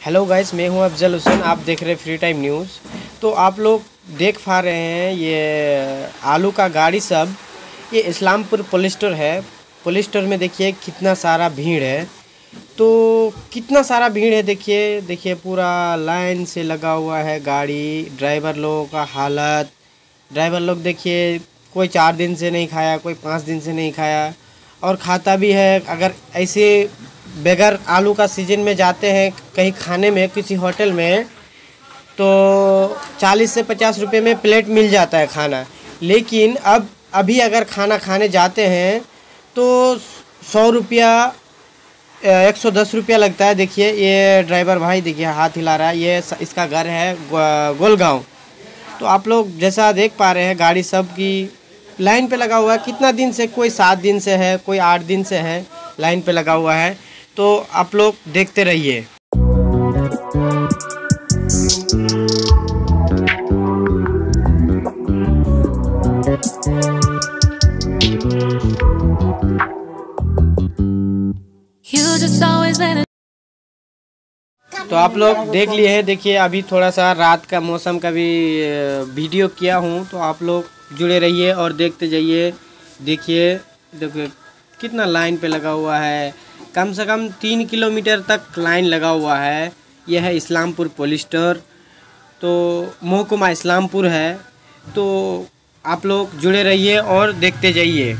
Hello guys मैं हूँ अफजल हुसैन, आप देख रहे फ्री टाइम न्यूज़ तो आप लोग देख पा रहे हैं ये आलू का गाड़ी सब। ये इस्लामपुर पुलिस स्टोर है। पुलिस स्टोर में देखिए कितना सारा भीड़ है। तो कितना सारा भीड़ है देखिए। देखिए पूरा लाइन से लगा हुआ है गाड़ी। ड्राइवर लोगों का हालत। ड्राइवर लोग देखिए, कोई चार दिन से नहीं खाया, कोई पाँच दिन से नहीं खाया। और खाता भी है। अगर ऐसे बगैर आलू का सीज़न में जाते हैं, कहीं खाने में, किसी होटल में तो 40 से 50 रुपए में प्लेट मिल जाता है खाना। लेकिन अब, अभी अगर खाना खाने जाते हैं तो सौ रुपया एक सौ दस रुपया लगता है। देखिए, ये ड्राइवर भाई देखिए, हाथ हिला रहा है। ये इसका घर है गोलगांव। तो आप लोग जैसा देख पा रहे हैं, गाड़ी सब की लाइन पे लगा हुआ है। कितना दिन से, कोई सात दिन से है, कोई आठ दिन से है लाइन पे लगा हुआ है। तो आप लोग देखते रहिए। तो आप लोग देख लिए हैं देखिए अभी थोड़ा सा रात का मौसम का भी वीडियो किया हूँ तो आप लोग जुड़े रहिए और देखते जाइए। देखिए देखिए कितना लाइन पे लगा हुआ है। कम से कम तीन किलोमीटर तक लाइन लगा हुआ है। यह है इस्लामपुर पुलिस स्टोर। तो महकुमा इस्लामपुर है। तो आप लोग जुड़े रहिए और देखते जाइए।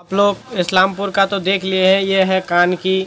आप लोग इस्लामपुर का तो देख लिए हैं। ये है कान की